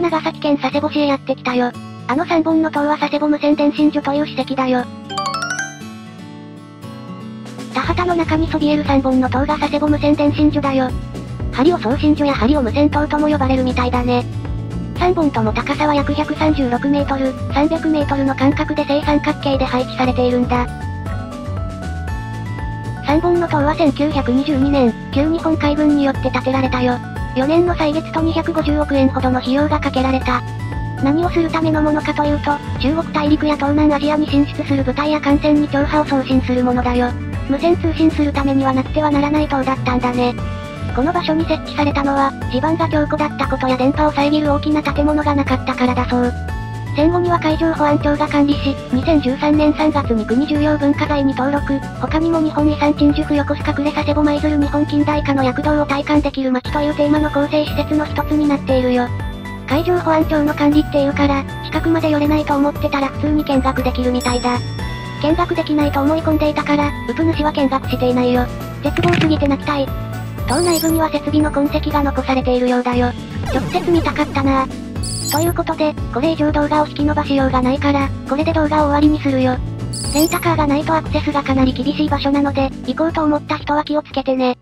長崎県佐世保市へやってきたよ。あの3本の塔は佐世保無線電信所という史跡だよ。田畑の中にそびえる3本の塔が佐世保無線電信所だよ。針を送信所や針を無線塔とも呼ばれるみたいだね。3本とも高さは約136メートル、300メートルの間隔で正三角形で配置されているんだ。3本の塔は1922年、旧日本海軍によって建てられたよ。4年の歳月と250億円ほどの費用がかけられた。何をするためのものかというと、中国大陸や東南アジアに進出する部隊や艦船に調波を送信するものだよ。無線通信するためにはなくてはならない塔だったんだね。この場所に設置されたのは、地盤が強固だったことや電波を遮る大きな建物がなかったからだそう。戦後には海上保安庁が管理し、2013年3月に国重要文化財に登録、他にも日本遺産鎮守府横須賀呉佐世保舞鶴日本近代化の躍動を体感できる街というテーマの構成施設の一つになっているよ。海上保安庁の管理っていうから、近くまで寄れないと思ってたら普通に見学できるみたいだ。見学できないと思い込んでいたから、ウプ主は見学していないよ。絶望すぎて泣きたい。島内部には設備の痕跡が残されているようだよ。直接見たかったなということで、これ以上動画を引き伸ばしようがないから、これで動画を終わりにするよ。レンタカーがないとアクセスがかなり厳しい場所なので、行こうと思った人は気をつけてね。